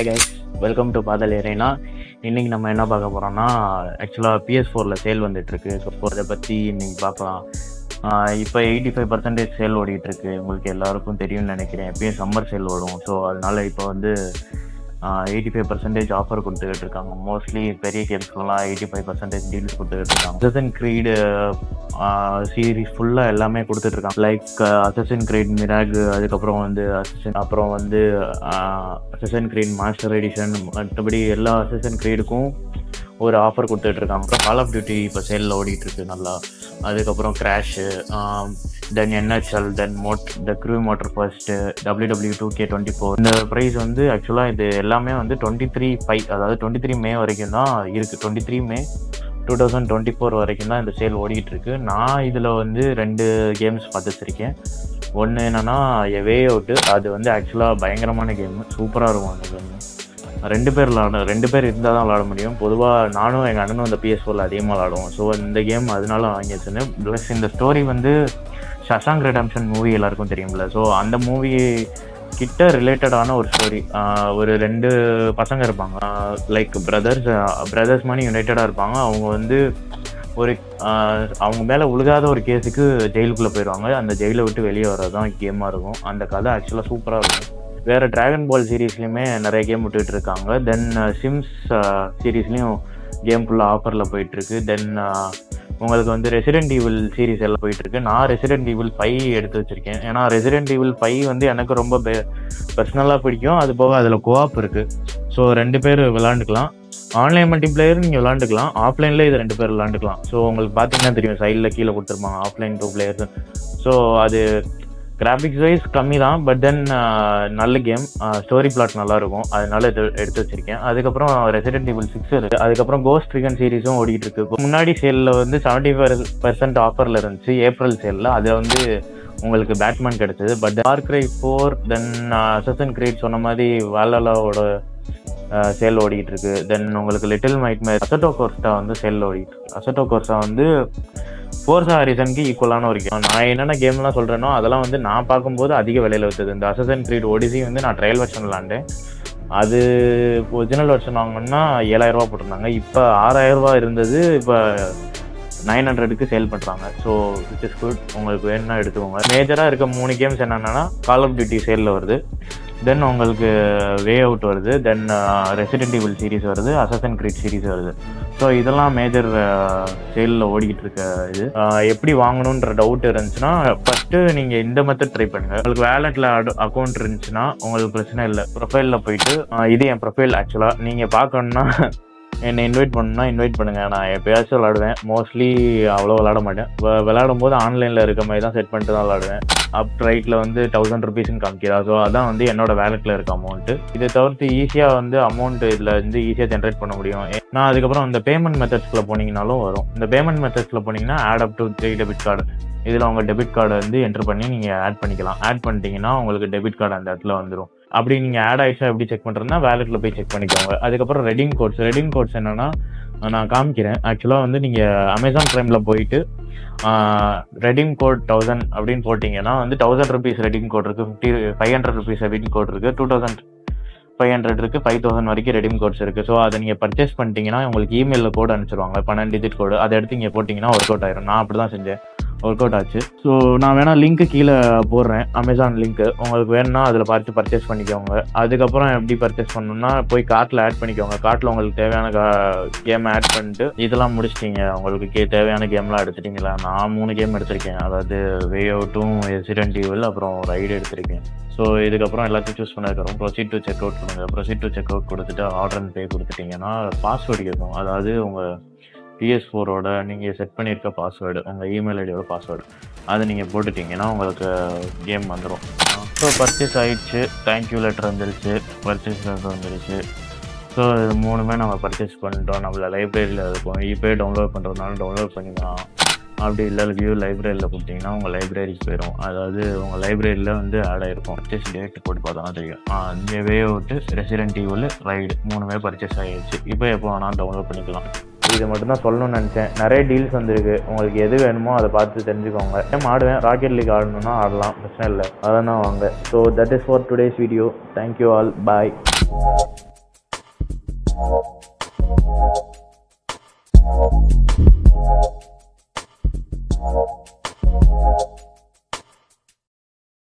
Hi guys welcome to Badal arena இன்னைக்கு நம்ம என்ன பார்க்க போறோம்னா ஆக்சுவலாக பிஎஸ் ஃபோரில் சேல் வந்துட்டுருக்கு ஸோ அதை பற்றி இன்னைக்கு பார்க்கலாம். இப்போ எயிட்டி ஃபைவ் பர்சன்டேஜ் சேல் ஓடிட்டு இருக்கு. உங்களுக்கு எல்லாருக்கும் தெரியும்னு நினைக்கிறேன். எப்பயும் சம்மர் சேல் வரும் ஸோ அதனால இப்போ வந்து எயிட்டி ஃபைவ் பர்சன்டேஜ் ஆஃபர் கொடுத்துக்கிட்டு இருக்காங்க மோஸ்ட்லி பெரிய கேம்ஸ்லாம் எயிட்டி ஃபைவ் பர்சன்டேஜ் டீல்ஸ் கொடுத்துக்கிட்டு இருக்காங்க அசசன் க்ரீடு சீரீஸ் ஃபுல்லாக எல்லாமே கொடுத்துட்டு இருக்காங்க லைக் அசசன் கிரீட் மிராக் அதுக்கப்புறம் வந்து அசசன் அப்புறம் வந்து அசசன் கிரீட் மாஸ்டர் எடிஷன் மற்றபடி எல்லா அசசன் கிரீடுக்கும் ஒரு ஆஃபர் கொடுத்துட்டு இருக்காங்க அப்புறம் கால் ஆஃப் டியூட்டி இப்போ சேலில் ஓடிட்டுருக்கு நல்லா. அதுக்கப்புறம் crash then NHL then mode the crew motorfest W W two K twenty four இந்த ப்ரைஸ் வந்து ஆக்சுவலாக இது எல்லாமே வந்து டுவெண்ட்டி த்ரீ ஃபைவ் அதாவது டுவெண்ட்டி த்ரீ மே வரைக்கும் தான் இருக்குது twenty three May two thousand twenty four வரைக்கும் தான் இந்த சேல் ஓடிக்கிட்டு இருக்கு நான் இதில் வந்து ரெண்டு கேம்ஸ் பார்த்து வச்சுருக்கேன் ஒன்று என்னென்னா வே அவுட்டு அது வந்து ஆக்சுவலாக பயங்கரமான கேம் சூப்பராக இருக்கும் அந்த கேம் ரெண்டு பேர் விளாடணும் ரெண்டு பேர் இருந்தால் தான் விளாட முடியும். பொதுவாக நானும் எங்கள் அண்ணனும் இந்த பிஎஸ் ஃபோரில் அதிகமாக விளாடுவோம். ஸோ இந்த கேம் அதனால வாங்கி வச்சுன்னு ப்ளஸ் இந்த ஸ்டோரி வந்து ஷஷாங்க் ரெடம்ஷன் மூவி எல்லாருக்கும் தெரியும்ல. ஸோ அந்த மூவி கிட்ட ரிலேட்டடான ஒரு ஸ்டோரி ஒரு ரெண்டு பசங்க இருப்பாங்க. லைக் பிரதர்ஸ் பிரதர்ஸ் மாதிரி யுனைட்டடாக இருப்பாங்க. அவங்க வந்து ஒரு அவங்க மேலே உழுகாத ஒரு கேஸுக்கு ஜெயிலுக்குள்ளே போயிடுவாங்க அந்த ஜெயிலை விட்டு வெளியே வர்றது தான் கேமாக இருக்கும். அந்த கதை ஆக்சுவலாக சூப்பராக இருக்கும். வேறு ட்ராகன் பால் சீரீஸ்லையுமே நிறைய கேம் விட்டுட்டு இருக்காங்க. தென் சிம்ஸ் சீரீஸ்லேயும் கேம் ஃபுல்லாக ஆஃபரில் போயிட்டுருக்கு தென் உங்களுக்கு வந்து ரெசிடென்ட் ஈவில் சீரிஸ் எல்லாம் போயிட்டு இருக்கு நான் ரெசிடென்ட் ஈவில் ஃபைவ் எடுத்து வச்சிருக்கேன். ஏன்னா ரெசிடென்ட் ஈவில் ஃபைவ் வந்து எனக்கு ரொம்ப பர்சனலாக பிடிக்கும். அது போக அதில் கோஆப் இருக்கு. ஸோ ரெண்டு பேர் விளாண்டுக்கலாம். ஆன்லைன் மல்டி பிளேயர் நீங்கள் விளாண்டுக்கலாம் ஆஃப்லைனில் இது ரெண்டு பேர் விளாண்டுக்கலாம். ஸோ உங்களுக்கு பார்த்தீங்கன்னா தெரியும் சைடில் கீழே கொடுத்துருப்பாங்க ஆஃப்லைன் டூ பிளேயர்ஸ் ஸோ அது கிராஃபிக்ஸ் வைஸ் கம்மி தான் பட் தென் நல்ல கேம் ஸ்டோரி uh, பிளாட் நல்லா இருக்கும் அதனால இது எடுத்து வச்சிருக்கேன். அதுக்கப்புறம் ரெசிடென்ட் டேபிள் சிக்ஸ் இருக்கு. அதுக்கப்புறம் கோஸ்ட் ரிகன் சீரிஸும் ஓடிட்டு இருக்கு முன்னாடி சேலில் வந்து செவன்டி ஃபைவ் பர்சன்ட் ஆஃபரில் இருந்துச்சு. ஏப்ரல் சேலில் அதில் வந்து உங்களுக்கு பேட்மேன் கிடைச்சது. But dark cry four then assassin creed சொன்ன மாதிரி வேலலாவோட சேல் ஓடிட்டு இருக்கு தென் உங்களுக்கு லிட்டில் மைட் மேர் அசட்டோ கோர்ஸா வந்து சேல் ஓடிட்டு இருக்கு அசட்டோ கோர்ஸா வந்து ஃபோர்ஸா ஹாரிசனுக்கு ஈக்குவலான ஒரு கேம் நான் என்னென்ன கேம்லாம் சொல்கிறேனோ அதெல்லாம் வந்து நான் பார்க்கும்போது அதிக விலையில் வச்சது இந்த அசசன் கிரீட் ஓடிசி வந்து நான் ட்ரையல் வெர்ஷன் விளாண்டேன். அது ஒரிஜினல் வெர்ஷன் வாங்கினோம்னா ஏழாயிரரூபா போட்டிருந்தாங்க. இப்போ ஆறாயிரரூபா இருந்தது. இப்போ நைன் ஹண்ட்ரடுக்கு சேல் பண்ணுறாங்க ஸோ இட் இஸ் குட் உங்களுக்கு வேணும்னா எடுத்துக்கோங்க. மேஜராக இருக்க மூணு கேம்ஸ் என்னென்னா கால் ஆஃப் டியூட்டி சேலில் வருது. தென் உங்களுக்கு வே அவுட் வருது தென் ரெசிடென்ட் ஈவில் சீரிஸ் வருது. அசசன் கிரீட் சீரிஸ் வருது. ஸோ இதெல்லாம் மேஜர் சேலில் uh, ஓடிக்கிட்டு இருக்க இது. Uh, எப்படி வாங்கணுன்ற டவுட் இருந்துச்சுன்னா ஃபஸ்ட்டு நீங்கள் இந்த மெத்தட் ட்ரை பண்ணுங்கள் உங்களுக்கு வேலெட்டில் அக்கௌண்ட் இருந்துச்சுன்னா உங்களுக்கு பிரச்சனை இல்லை. ப்ரொஃபைலில் போயிட்டு uh, இது என் ப்ரொஃபைல் ஆக்சுவலாக நீங்கள் பார்க்கணுன்னா என்னை இன்வைட் பண்ணணும்னா இன்வைட் பண்ணுங்கள் நான் எப்பயாச்சும் விளாடுவேன் மோஸ்ட்லி அவ்வளோ விளாட மாட்டேன். விளாடும் போது ஆன்லைனில் இருக்க மாதிரி தான் செட் பண்ணிட்டு தான் விளாடுவேன் அப் ரைட்டில் வந்து தௌசண்ட் ருபீஸ்னு காமிக்கிறா. ஸோ அதான் வந்து என்னோட வேலெட்டில் இருக்க அமௌண்ட்டு இதை தவிர்த்து ஈஸியாக வந்து அமௌண்ட் இதில் வந்து ஈஸியாக ஜென்ரேட் பண்ண முடியும். நான் அதுக்கப்புறம் இந்த பேமெண்ட் மெத்தட்ஸ்க்குள்ள போனீங்கனாலும் வரும். இந்த பேமெண்ட் மெத்தட்ஸில் போனீங்கன்னா add up to three debit card இதில் உங்கள் டெபிட் கார்டை வந்து என்ட்ரு பண்ணி நீங்கள் ஆட் பண்ணிக்கலாம். ஆட் பண்ணிட்டீங்கன்னா உங்களுக்கு டெபிட் கார்டு அந்த இடத்துல வந்துடும் அப்படி நீங்கள் ஆட் ஆயிடுச்சா எப்படி செக் பண்ணுறதுனா வேலெட்டில் போய் செக் பண்ணிக்கோங்க. அதுக்கப்புறம் ரெடிங் கோட்ஸ் ரெடிங் கோட்ஸ் என்னென்னா நான் காமிக்கிறேன். ஆக்சுவலாக வந்து நீங்கள் அமேசான் ப்ரைமில் போயிட்டு ரெடிங் கோட் தௌசண்ட் அப்படின்னு போட்டிங்கன்னா வந்து தௌசண்ட் ருபீஸ் ரெடிங் கோட் இருக்குது fifty five hundred rupees redeem code இருக்குது டூ தௌசண்ட் ஃபைவ் ஹண்ட்ரட் இருக்குது ஃபைவ் தௌசண்ட் வரைக்கும் ரெடிம் கோட்ஸ் இருக்குது ஸோ அதை நீங்கள் பர்ச்சேஸ் பண்ணிட்டீங்கன்னா உங்களுக்கு இமெயிலில் கோட் அனுப்பிச்சிருவாங்க பன்னெண்டு டிஜிட் கோடு அதை எடுத்து இங்கே போட்டிங்கன்னா ஒர்க் அவுட் ஆயிரும். நான் அப்படி தான் செஞ்சேன். ஒர்க் அவுட் ஆச்சு. ஸோ நான் வேணால் லிங்க்கு கீழே போடுறேன். அமேசான் லிங்க்கு உங்களுக்கு வேணும்னா அதில் பார்த்து பர்ச்சேஸ் பண்ணிக்கோங்க. அதுக்கப்புறம் எப்படி பர்ச்சேஸ் பண்ணணும்னா போய் கார்ட்டில் ஆட் பண்ணிக்கோங்க. கார்ட்டில் உங்களுக்கு தேவையான கேம் ஆட் பண்ணிட்டு இதெல்லாம் முடிச்சிட்டிங்க. உங்களுக்கு கே தேவையான கேம்லாம் எடுத்துட்டிங்களா? நான் மூணு கேம் எடுத்திருக்கேன். அதாவது வே அவுட்டும் ரெசிடென்ட் ஈவில் அப்புறம் ரைடு எடுத்திருக்கேன். ஸோ இதுக்கப்புறம் எல்லாத்தையும் சூஸ் பண்ணதுக்கப்புறம் ப்ரொசீட் டு செக் அவுட் பண்ணுங்கள் ப்ரொசீட் டு செக் அவுட் கொடுத்துட்டு ஆர்டர் அண்ட் பே கொடுத்துட்டிங்கன்னா பாஸ்வேர்டு கேட்கும். அதாவது உங்கள் பிஎஸ் ஃபோரோட நீங்கள் செட் பண்ணியிருக்க பாஸ்வேர்டு உங்கள் இமெயில் ஐடியோட பாஸ்வேர்டு அதை நீங்கள் போட்டுட்டிங்கன்னா உங்களுக்கு கேம் வந்துடும் ஸோ பர்ச்சேஸ் ஆகிடுச்சு தேங்க்யூ லெட்டர் வந்துருச்சு. பர்ச்சேஸ் லெட்டர் வந்துருச்சு. ஸோ இது மூணுமே நம்ம பர்ச்சேஸ் பண்ணிட்டோம். நம்மள லைப்ரரியில் இருக்கும். இப்போ டவுன்லோட் பண்ணுறதுனால டவுன்லோட் பண்ணிக்கலாம். அப்படி இல்லை வியூ லைப்ரரியில் கொடுத்தீங்கன்னா உங்கள் லைப்ரரிக்கு போயிடும் அதாவது உங்கள் லைப்ரரியில் வந்து ஆட் ஆகிருக்கும் பர்ச்சேஸ் டேட் போட்டு பார்த்தோம்னா தெரியும். அந்த way out resident evil ride மூணுமே பர்ச்சேஸ் ஆகிடுச்சு இப்போ எப்போ வேணால் டவுன்லோட் பண்ணிக்கலாம். இது மட்டும் தான் சொல்லணும்னு நினச்சேன். நிறைய டீல்ஸ் வந்திருக்கு. உங்களுக்கு எது வேணுமோ அதை பார்த்து தெரிஞ்சுக்கோங்க. டைம் ஆடுவேன் ராக்கெட் லீக் ஆடணும்னா ஆடலாம். பிரச்சனை இல்லை. அதான் வாங்க. So that is for today's video thank you all bye